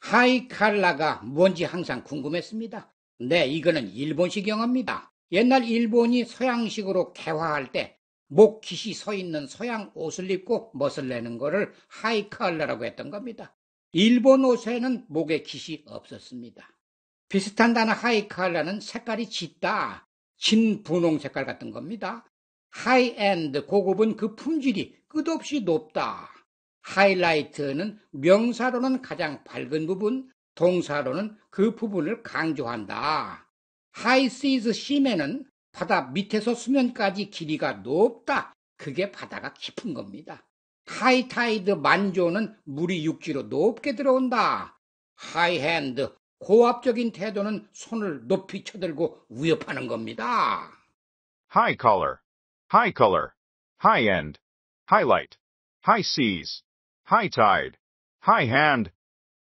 하이 칼라가 뭔지 항상 궁금했습니다. 네, 이거는 일본식 영어입니다. 옛날 일본이 서양식으로 개화할 때 목깃이 서 있는 서양 옷을 입고 멋을 내는 거를 하이 칼라라고 했던 겁니다. 일본 옷에는 목에 깃이 없었습니다. 비슷한 단어 하이 칼라는 색깔이 짙다, 진 분홍 색깔 같은 겁니다. 하이엔드 고급은 그 품질이 끝없이 높다. highlight는 명사로는 가장 밝은 부분, 동사로는 그 부분을 강조한다. high seas 심해는 바다 밑에서 수면까지 길이가 높다. 그게 바다가 깊은 겁니다. high tide 만조는 물이 육지로 높게 들어온다. high hand 고압적인 태도는 손을 높이 쳐들고 위협하는 겁니다. high end, highlight, high seas, high tide, high hand,